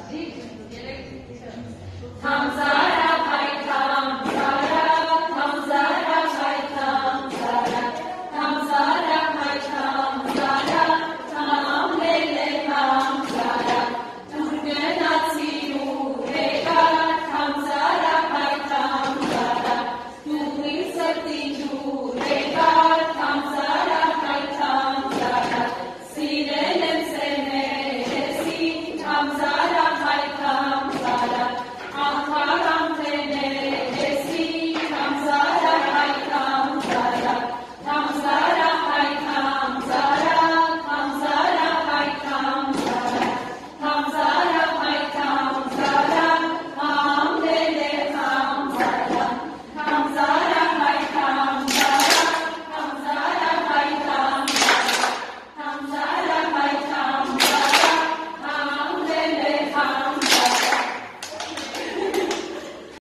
Sí.